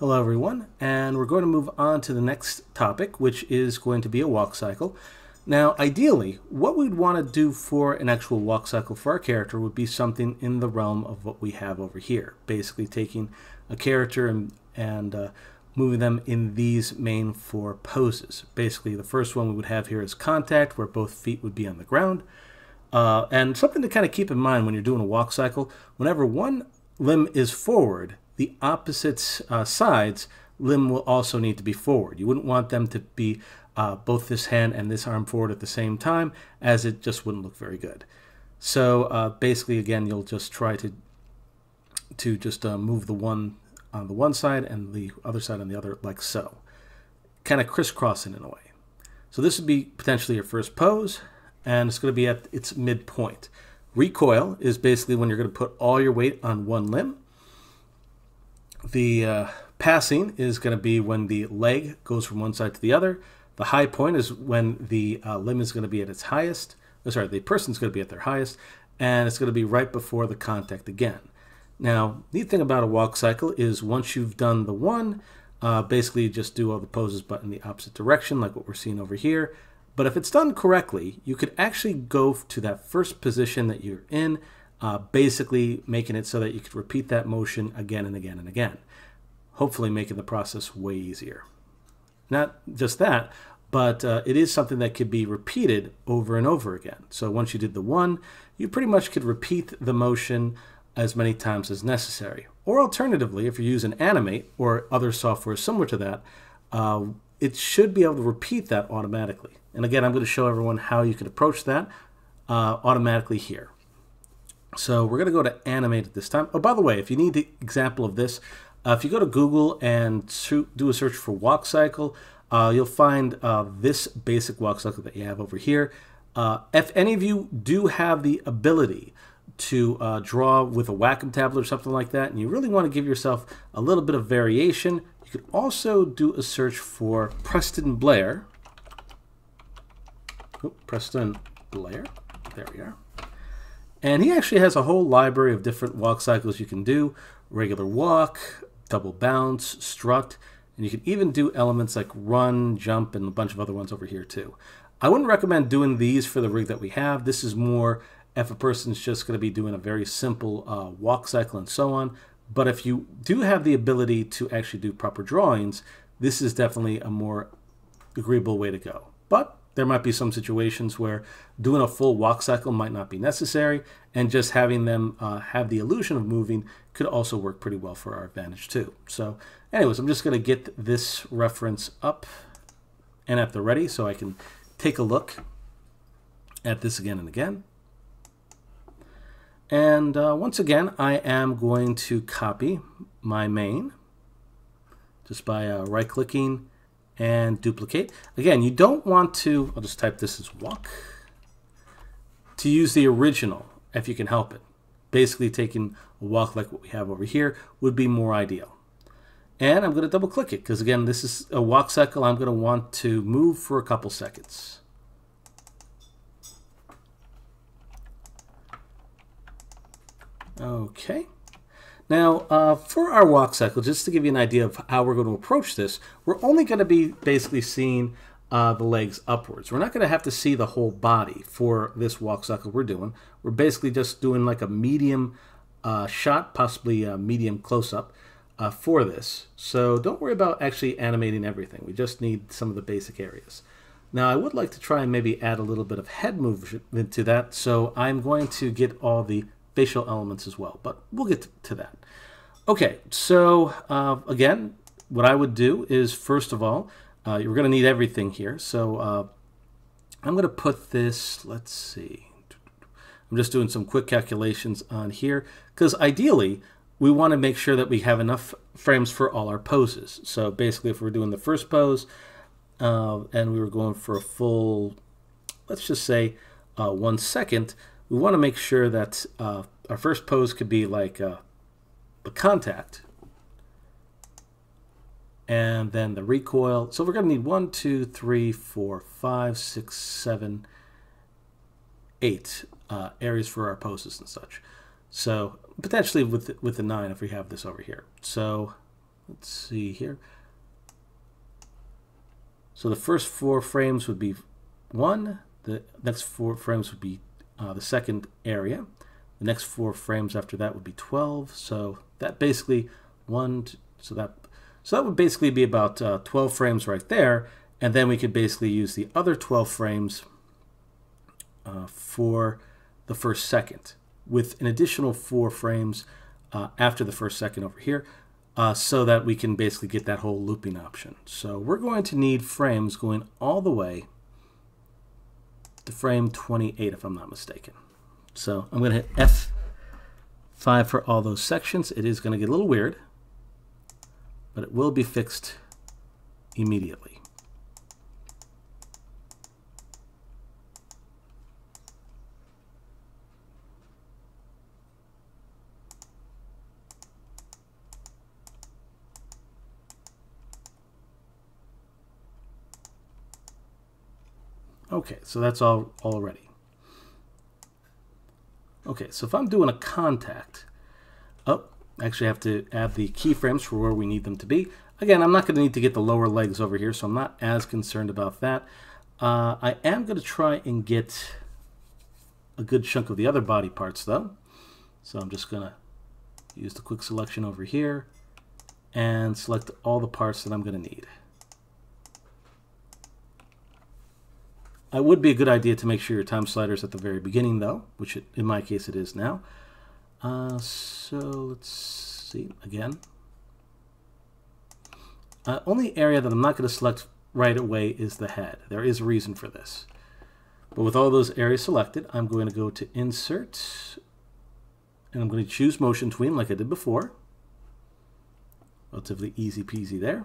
Hello everyone, and we're going to move on to the next topic, which is going to be a walk cycle. Now, ideally, what we'd want to do for an actual walk cycle for our character would be something in the realm of what we have over here. Basically taking a character and, and uh, moving them in these main four poses. Basically, the first one we would have here is contact, where both feet would be on the ground. Uh, and something to kind of keep in mind when you're doing a walk cycle, whenever one limb is forward, the opposite uh, sides limb will also need to be forward. You wouldn't want them to be uh, both this hand and this arm forward at the same time, as it just wouldn't look very good. So uh, basically, again, you'll just try to to just uh, move the one on the one side and the other side on the other, like so, kind of crisscrossing in a way. So this would be potentially your first pose, and it's going to be at its midpoint. Recoil is basically when you're going to put all your weight on one limb the uh, passing is going to be when the leg goes from one side to the other. The high point is when the uh, limb is going to be at its highest. Oh, sorry, the person's going to be at their highest, and it's going to be right before the contact again. Now, neat thing about a walk cycle is once you've done the one, uh, basically just do all the poses but in the opposite direction, like what we're seeing over here. But if it's done correctly, you could actually go to that first position that you're in uh, basically making it so that you could repeat that motion again and again and again, hopefully making the process way easier. Not just that, but uh, it is something that could be repeated over and over again. So once you did the one, you pretty much could repeat the motion as many times as necessary. Or alternatively, if you use an Animate or other software similar to that, uh, it should be able to repeat that automatically. And again, I'm going to show everyone how you could approach that uh, automatically here. So we're going to go to animate at this time. Oh, by the way, if you need the example of this, uh, if you go to Google and do a search for walk cycle, uh, you'll find uh, this basic walk cycle that you have over here. Uh, if any of you do have the ability to uh, draw with a Wacom tablet or something like that, and you really want to give yourself a little bit of variation, you could also do a search for Preston Blair. Oh, Preston Blair. There we are. And he actually has a whole library of different walk cycles you can do regular walk, double bounce, strut, and you can even do elements like run, jump, and a bunch of other ones over here too. I wouldn't recommend doing these for the rig that we have. This is more if a person's just going to be doing a very simple uh, walk cycle and so on. But if you do have the ability to actually do proper drawings, this is definitely a more agreeable way to go. But there might be some situations where doing a full walk cycle might not be necessary, and just having them uh, have the illusion of moving could also work pretty well for our advantage too. So anyways, I'm just going to get this reference up and at the ready so I can take a look at this again and again. And uh, once again, I am going to copy my main just by uh, right-clicking and duplicate. Again, you don't want to, I'll just type this as walk, to use the original if you can help it. Basically taking a walk like what we have over here would be more ideal. And I'm going to double click it because again, this is a walk cycle I'm going to want to move for a couple seconds. Okay. Now, uh, for our walk cycle, just to give you an idea of how we're going to approach this, we're only going to be basically seeing uh, the legs upwards. We're not going to have to see the whole body for this walk cycle we're doing. We're basically just doing like a medium uh, shot, possibly a medium close-up uh, for this. So don't worry about actually animating everything. We just need some of the basic areas. Now I would like to try and maybe add a little bit of head movement to that, so I'm going to get all the facial elements as well, but we'll get to that. Okay, so uh, again, what I would do is first of all, uh, you're going to need everything here. So uh, I'm going to put this, let's see, I'm just doing some quick calculations on here because ideally we want to make sure that we have enough frames for all our poses. So basically if we're doing the first pose uh, and we were going for a full, let's just say uh, one second, we want to make sure that uh, our first pose could be like uh, the contact and then the recoil. So we're going to need one, two, three, four, five, six, seven, eight uh, areas for our poses and such. So potentially with the, with the nine if we have this over here. So let's see here. So the first four frames would be one. The next four frames would be uh, the second area. The next four frames after that would be 12. So that basically one, so that so that would basically be about uh, 12 frames right there. And then we could basically use the other 12 frames uh, for the first second with an additional four frames uh, after the first second over here uh, so that we can basically get that whole looping option. So we're going to need frames going all the way to frame 28 if I'm not mistaken. So I'm going to hit F5 for all those sections. It is going to get a little weird, but it will be fixed immediately. Okay, so that's all already. Okay, so if I'm doing a contact, oh, actually have to add the keyframes for where we need them to be. Again, I'm not going to need to get the lower legs over here, so I'm not as concerned about that. Uh, I am going to try and get a good chunk of the other body parts, though. So I'm just going to use the quick selection over here and select all the parts that I'm going to need. It would be a good idea to make sure your time slider is at the very beginning, though, which it, in my case it is now. Uh, so let's see again. Uh, only area that I'm not going to select right away is the head. There is a reason for this. But with all those areas selected, I'm going to go to Insert, and I'm going to choose Motion Tween like I did before. Relatively easy peasy there.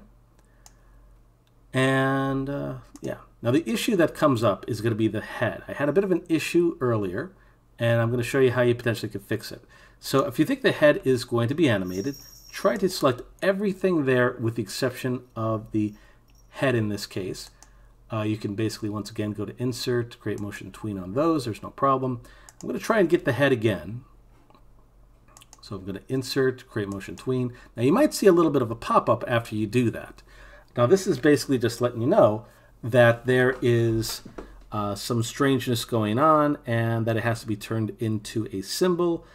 And uh, yeah, now the issue that comes up is going to be the head. I had a bit of an issue earlier, and I'm going to show you how you potentially could fix it. So if you think the head is going to be animated, try to select everything there with the exception of the head in this case. Uh, you can basically, once again, go to Insert, Create Motion Tween on those. There's no problem. I'm going to try and get the head again. So I'm going to Insert, Create Motion Tween. Now you might see a little bit of a pop-up after you do that. Now this is basically just letting you know that there is uh, some strangeness going on and that it has to be turned into a symbol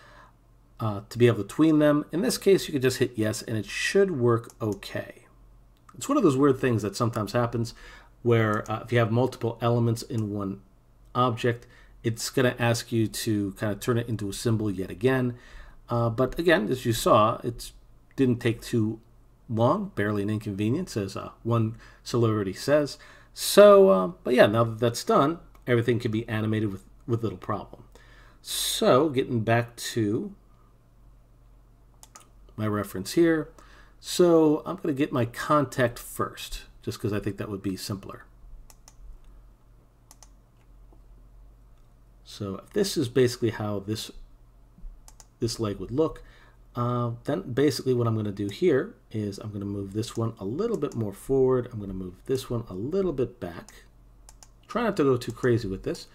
uh, to be able to tween them. In this case, you could just hit yes and it should work okay. It's one of those weird things that sometimes happens where uh, if you have multiple elements in one object, it's going to ask you to kind of turn it into a symbol yet again. Uh, but again, as you saw, it didn't take too long, barely an inconvenience, as uh, one celebrity says. So, uh, but yeah, now that that's done, everything can be animated with, with little problem. So, getting back to my reference here. So, I'm going to get my contact first, just because I think that would be simpler. So, this is basically how this this leg would look. Uh, then basically what I'm going to do here is I'm going to move this one a little bit more forward. I'm going to move this one a little bit back. Try not to go too crazy with this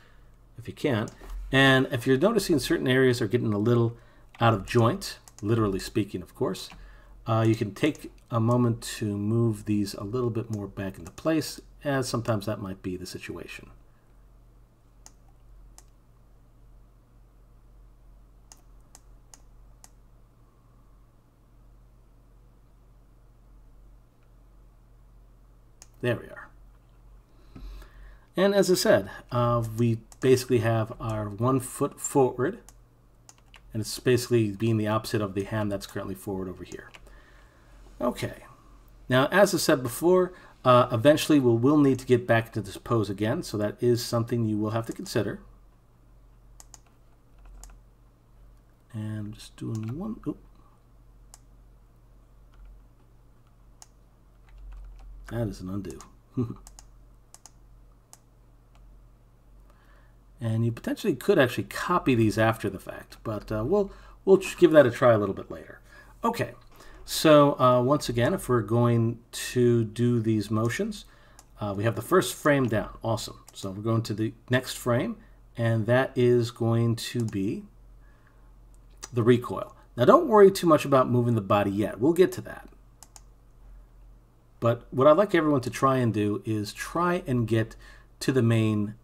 if you can. And if you're noticing certain areas are getting a little out of joint, literally speaking, of course, uh, you can take a moment to move these a little bit more back into place, as sometimes that might be the situation. There we are. And as I said, uh, we basically have our one foot forward, and it's basically being the opposite of the hand that's currently forward over here. Okay. Now, as I said before, uh, eventually we will need to get back to this pose again, so that is something you will have to consider. And just doing one, oop, That is an undo. and you potentially could actually copy these after the fact, but uh, we'll, we'll give that a try a little bit later. Okay, so uh, once again, if we're going to do these motions, uh, we have the first frame down. Awesome. So we're going to the next frame, and that is going to be the recoil. Now don't worry too much about moving the body yet. We'll get to that. But what I'd like everyone to try and do is try and get to the main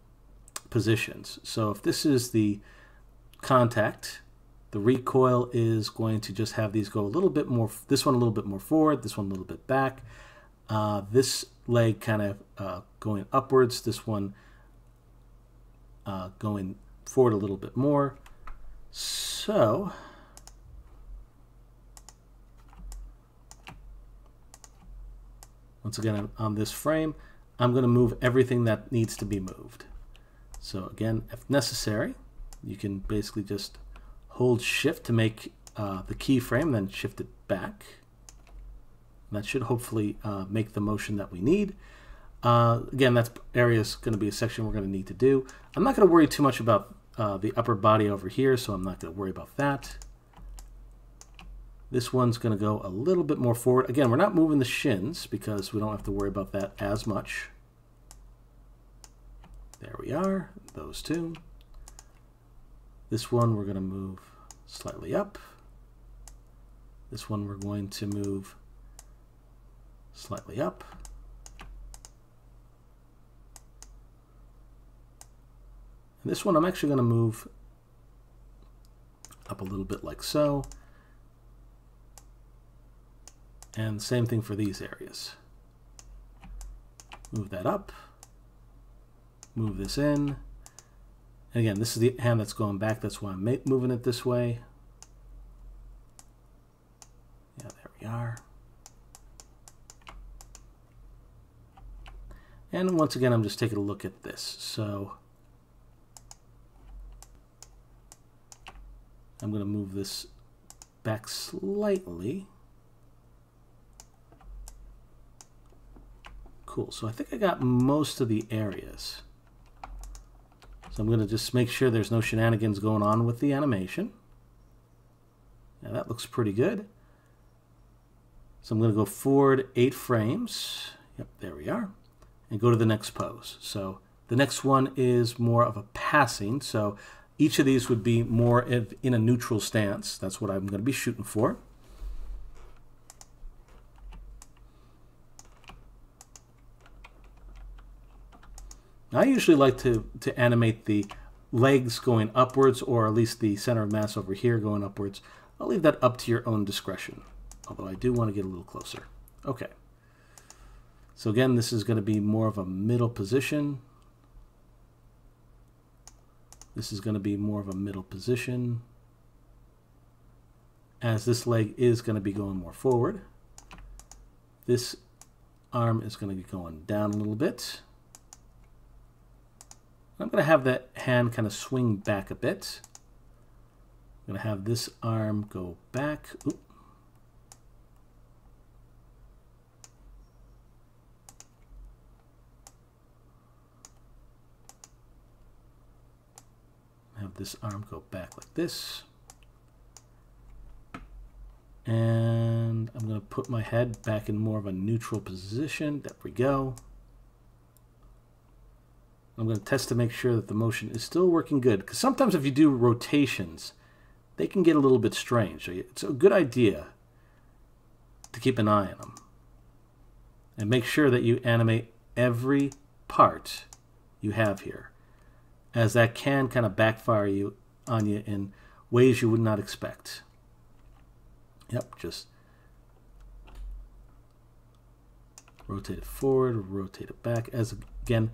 positions. So if this is the contact, the recoil is going to just have these go a little bit more, this one a little bit more forward, this one a little bit back. Uh, this leg kind of uh, going upwards, this one uh, going forward a little bit more. So once again on this frame, I'm going to move everything that needs to be moved. So again, if necessary, you can basically just hold shift to make uh, the keyframe, then shift it back. that should hopefully uh, make the motion that we need. Uh, again, that area is going to be a section we're going to need to do. I'm not going to worry too much about uh, the upper body over here, so I'm not going to worry about that. This one's going to go a little bit more forward. Again, we're not moving the shins because we don't have to worry about that as much. There we are, those two. This one we're going to move slightly up. This one we're going to move slightly up. And this one I'm actually going to move up a little bit like so. And same thing for these areas. Move that up. Move this in. And again, this is the hand that's going back. That's why I'm moving it this way. Yeah, there we are. And once again, I'm just taking a look at this. So I'm going to move this back slightly. Cool, so I think I got most of the areas. So I'm going to just make sure there's no shenanigans going on with the animation. Now that looks pretty good. So I'm going to go forward eight frames. Yep, there we are. And go to the next pose. So the next one is more of a passing. So each of these would be more of in a neutral stance. That's what I'm going to be shooting for. I usually like to, to animate the legs going upwards or at least the center of mass over here going upwards. I'll leave that up to your own discretion, although I do want to get a little closer. Okay. So again, this is going to be more of a middle position. This is going to be more of a middle position as this leg is going to be going more forward. This arm is going to be going down a little bit. I'm going to have that hand kind of swing back a bit. I'm going to have this arm go back. Oop. Have this arm go back like this. And I'm going to put my head back in more of a neutral position. There we go. I'm going to test to make sure that the motion is still working good. Because sometimes if you do rotations, they can get a little bit strange. So it's a good idea to keep an eye on them. And make sure that you animate every part you have here. As that can kind of backfire you on you in ways you would not expect. Yep, just rotate it forward, rotate it back. As again,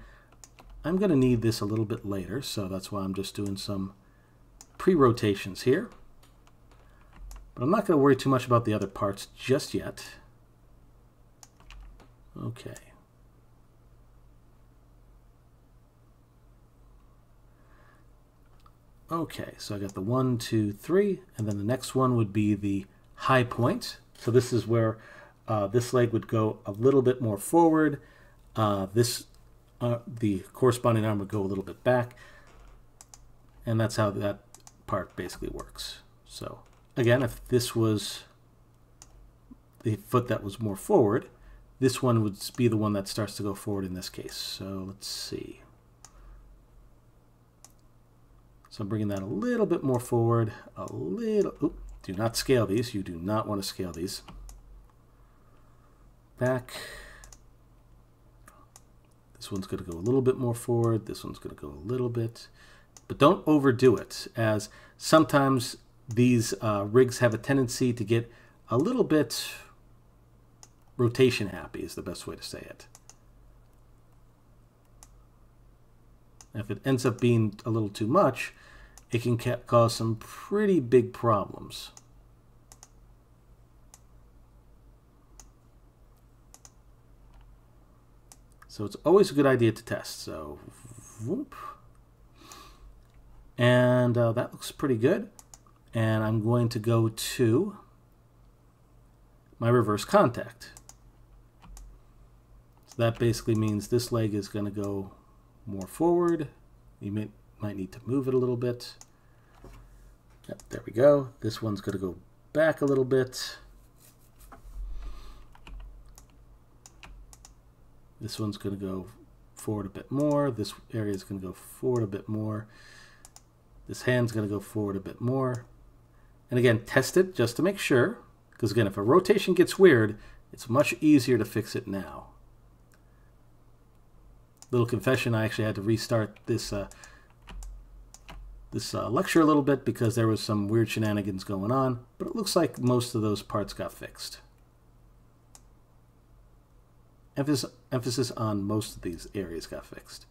I'm going to need this a little bit later, so that's why I'm just doing some pre-rotations here. But I'm not going to worry too much about the other parts just yet. Okay. Okay, so I got the one, two, three, and then the next one would be the high point. So this is where uh, this leg would go a little bit more forward. Uh, this uh, the corresponding arm would go a little bit back. And that's how that part basically works. So again, if this was the foot that was more forward, this one would be the one that starts to go forward in this case. So let's see. So I'm bringing that a little bit more forward, a little, do not scale these. You do not want to scale these. Back, This one's going to go a little bit more forward. This one's going to go a little bit. But don't overdo it, as sometimes these uh, rigs have a tendency to get a little bit rotation happy is the best way to say it. If it ends up being a little too much, it can cause some pretty big problems. So it's always a good idea to test. So, whoop. And uh, that looks pretty good. And I'm going to go to my reverse contact. So that basically means this leg is going to go more forward. You may, might need to move it a little bit. Yep, there we go. This one's going to go back a little bit. This one's going to go forward a bit more. This area is going to go forward a bit more. This hand's going to go forward a bit more. And again, test it just to make sure. Because again, if a rotation gets weird, it's much easier to fix it now. Little confession, I actually had to restart this uh, this uh, lecture a little bit because there was some weird shenanigans going on, but it looks like most of those parts got fixed. Emphasis, emphasis on most of these areas got fixed.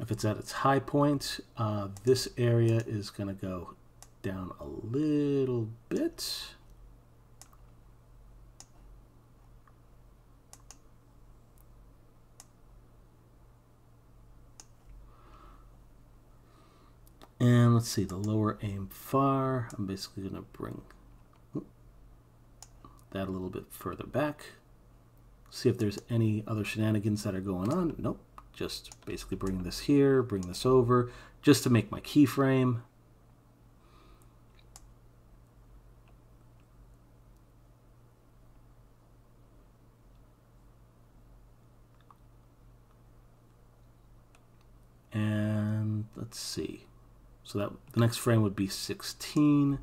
If it's at its high point, uh, this area is going to go down a little bit. And let's see, the lower aim far, I'm basically going to bring that a little bit further back. See if there's any other shenanigans that are going on. Nope, just basically bring this here, bring this over, just to make my keyframe. And let's see. So that the next frame would be 16.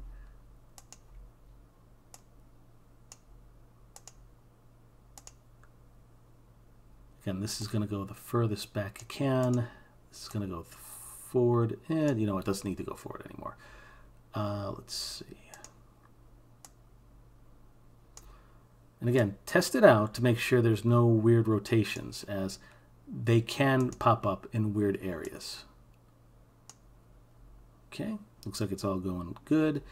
Again, this is going to go the furthest back it can. This is going to go forward, and you know it doesn't need to go forward anymore. Uh, let's see. And again, test it out to make sure there's no weird rotations, as they can pop up in weird areas. Okay, looks like it's all going good.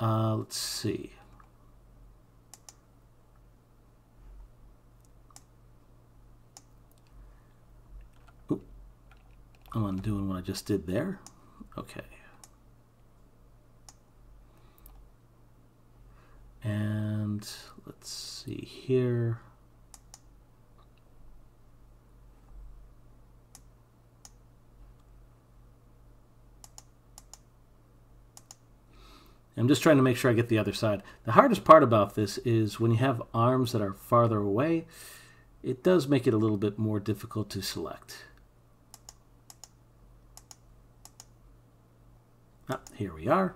Uh, let's see. Oop. I'm undoing what I just did there. Okay. And let's see here. I'm just trying to make sure I get the other side. The hardest part about this is when you have arms that are farther away, it does make it a little bit more difficult to select. Ah, here we are.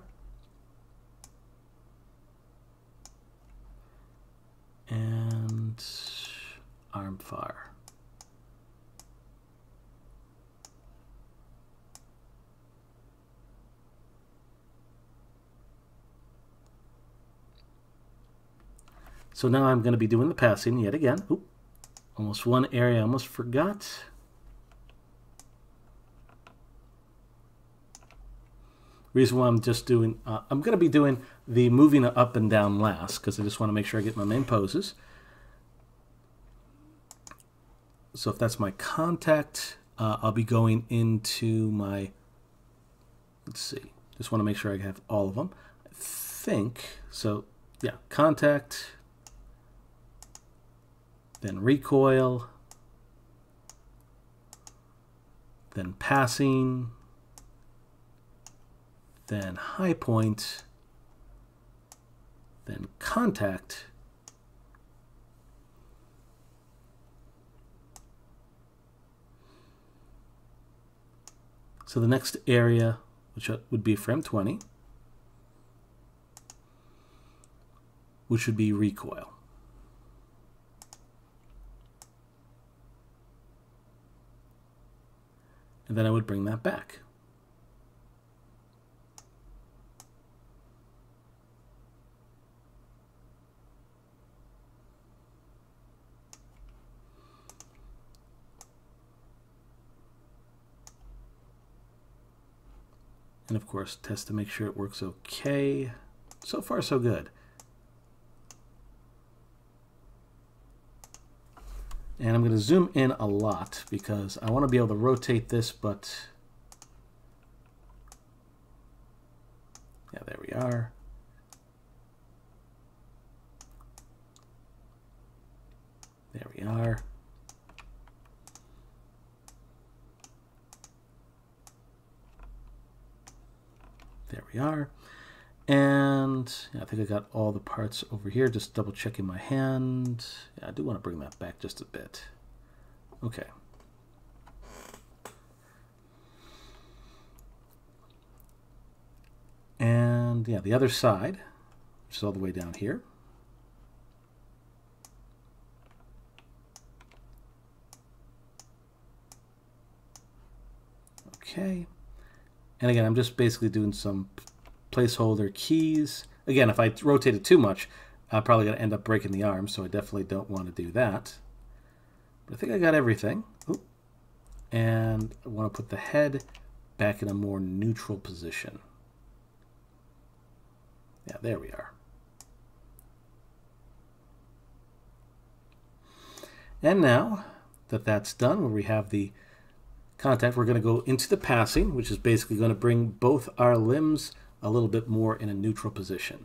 And arm far. So now I'm going to be doing the passing yet again. Oop, almost one area I almost forgot. Reason why I'm just doing, uh, I'm going to be doing the moving up and down last because I just want to make sure I get my main poses. So if that's my contact, uh, I'll be going into my, let's see, just want to make sure I have all of them. I think, so yeah, contact, then recoil, then passing, then high point, then contact, So the next area, which would be frame 20, which would be recoil. And then I would bring that back. And of course, test to make sure it works okay. So far, so good. And I'm going to zoom in a lot because I want to be able to rotate this, but yeah, there we are. There we are. There we are. And yeah, I think I got all the parts over here, just double checking my hand. Yeah, I do want to bring that back just a bit. Okay. And yeah, the other side, which is all the way down here. Okay. And again, I'm just basically doing some placeholder keys. Again, if I rotate it too much, I'm probably going to end up breaking the arm, so I definitely don't want to do that. But I think I got everything. And I want to put the head back in a more neutral position. Yeah, there we are. And now that that's done, where we have the contact, we're going to go into the passing, which is basically going to bring both our limbs a little bit more in a neutral position.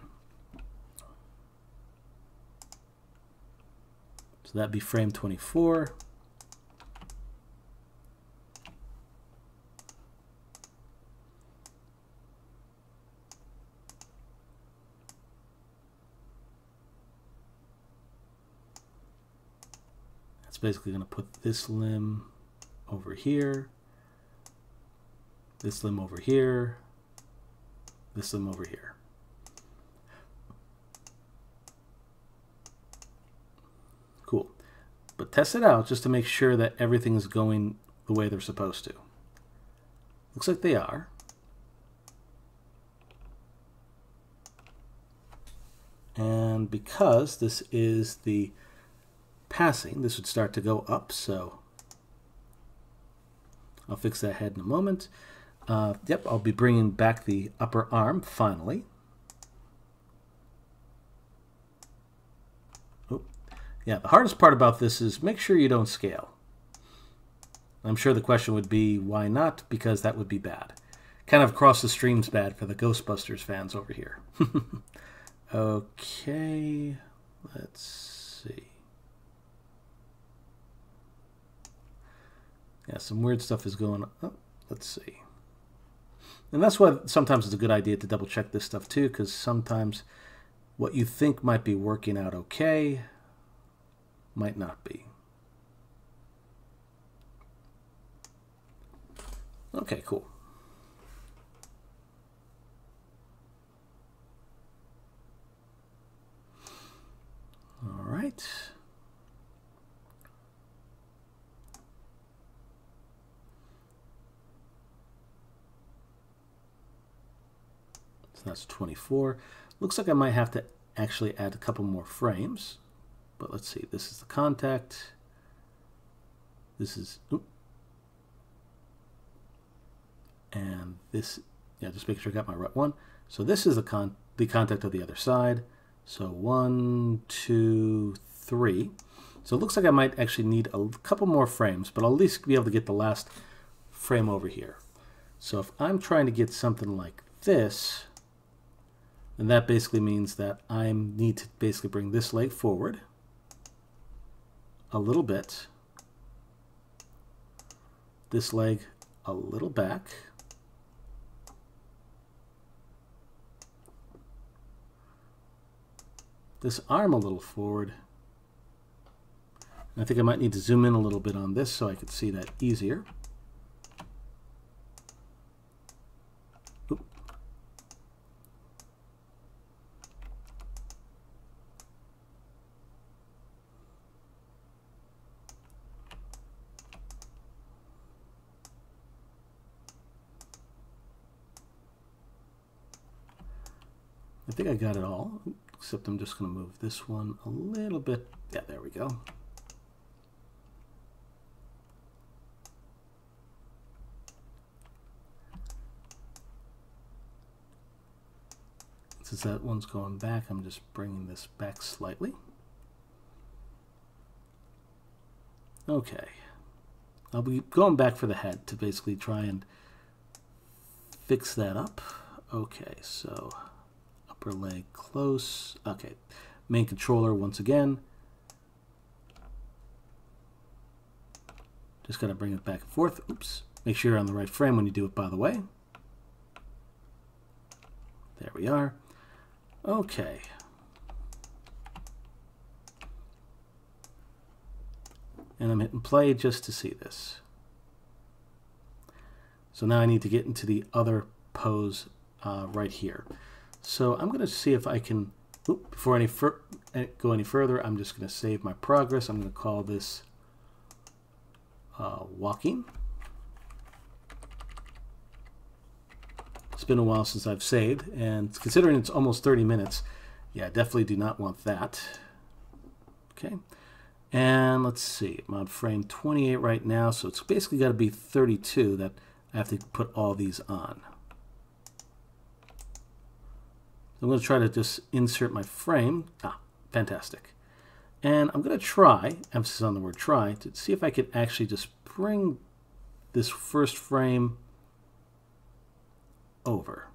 So that'd be frame 24. That's basically going to put this limb over here, this limb over here, this limb over here. Cool. But test it out just to make sure that everything is going the way they're supposed to. Looks like they are. And because this is the passing, this would start to go up, so I'll fix that head in a moment. Uh, yep, I'll be bringing back the upper arm finally. Oh, yeah, the hardest part about this is make sure you don't scale. I'm sure the question would be, why not? Because that would be bad. Kind of across the stream's bad for the Ghostbusters fans over here. okay, let's see. Yeah, some weird stuff is going on. Oh, let's see. And that's why sometimes it's a good idea to double check this stuff too, because sometimes what you think might be working out okay might not be. Okay, cool. All right. That's 24. Looks like I might have to actually add a couple more frames. But let's see, this is the contact. This is, and this, yeah, just make sure I got my right one. So this is the con the contact of the other side. So one, two, three. So it looks like I might actually need a couple more frames, but I'll at least be able to get the last frame over here. So if I'm trying to get something like this, and that basically means that I need to basically bring this leg forward a little bit, this leg a little back, this arm a little forward. I think I might need to zoom in a little bit on this so I could see that easier. Think I got it all, except I'm just going to move this one a little bit. Yeah, there we go. Since that one's going back, I'm just bringing this back slightly. Okay. I'll be going back for the head to basically try and fix that up. Okay, so upper leg close. Okay, main controller once again. Just got to bring it back and forth. Oops. Make sure you're on the right frame when you do it, by the way. There we are. Okay. And I'm hitting play just to see this. So now I need to get into the other pose uh, right here. So I'm going to see if I can, before any eh, go any further, I'm just going to save my progress. I'm going to call this uh, walking. It's been a while since I've saved, and considering it's almost 30 minutes, yeah, definitely do not want that. Okay, and let's see, I'm on frame 28 right now, so it's basically got to be 32 that I have to put all these on. I'm going to try to just insert my frame. Ah, fantastic. And I'm going to try, emphasis on the word try, to see if I could actually just bring this first frame over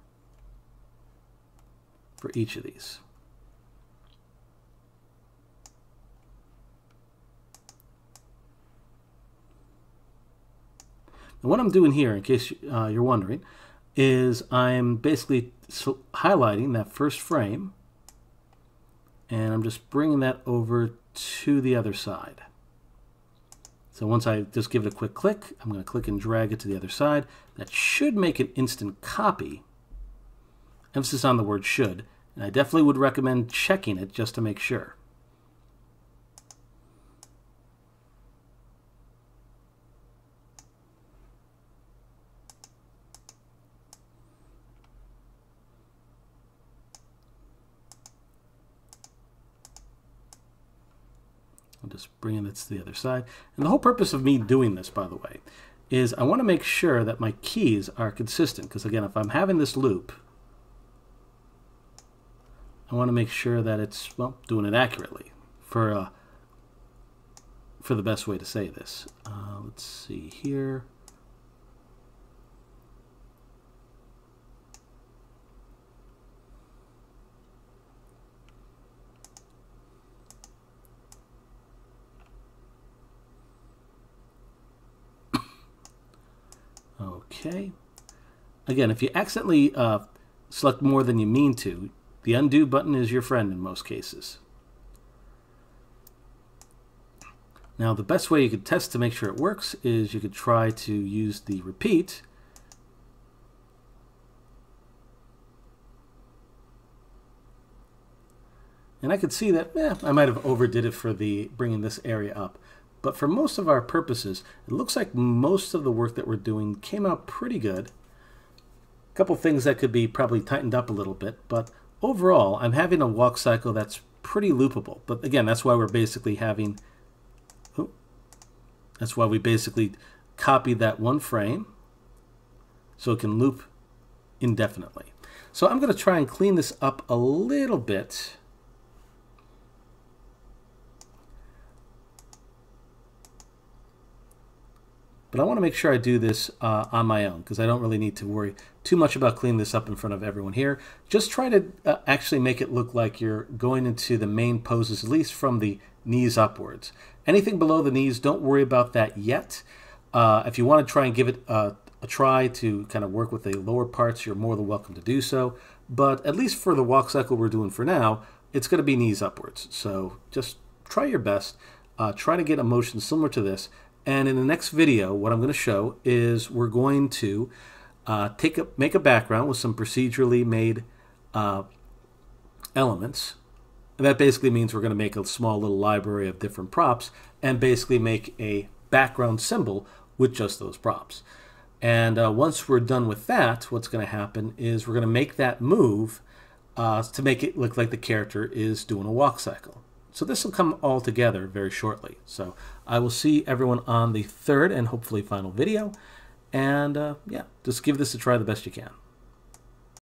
for each of these. And what I'm doing here, in case uh, you're wondering, is I'm basically highlighting that first frame and I'm just bringing that over to the other side. So once I just give it a quick click, I'm going to click and drag it to the other side. That should make an instant copy. Emphasis on the word should. And I definitely would recommend checking it just to make sure. Just bringing it to the other side. And the whole purpose of me doing this, by the way, is I want to make sure that my keys are consistent. Because again, if I'm having this loop, I want to make sure that it's, well, doing it accurately for, uh, for the best way to say this. Uh, let's see here. Okay. Again, if you accidentally uh, select more than you mean to, the undo button is your friend in most cases. Now, the best way you could test to make sure it works is you could try to use the repeat. And I could see that eh, I might have overdid it for the bringing this area up. But for most of our purposes, it looks like most of the work that we're doing came out pretty good. A couple things that could be probably tightened up a little bit, but overall, I'm having a walk cycle that's pretty loopable. But again, that's why we're basically having, oh, that's why we basically copy that one frame so it can loop indefinitely. So I'm going to try and clean this up a little bit But I want to make sure I do this uh, on my own because I don't really need to worry too much about cleaning this up in front of everyone here. Just try to uh, actually make it look like you're going into the main poses, at least from the knees upwards. Anything below the knees, don't worry about that yet. Uh, if you want to try and give it a, a try to kind of work with the lower parts, you're more than welcome to do so. But at least for the walk cycle we're doing for now, it's going to be knees upwards. So just try your best. Uh, try to get a motion similar to this and in the next video, what I'm going to show is we're going to uh, take a, make a background with some procedurally made uh, elements. And that basically means we're going to make a small little library of different props and basically make a background symbol with just those props. And uh, once we're done with that, what's going to happen is we're going to make that move uh, to make it look like the character is doing a walk cycle. So this will come all together very shortly. So I will see everyone on the third and hopefully final video. And uh, yeah, just give this a try the best you can.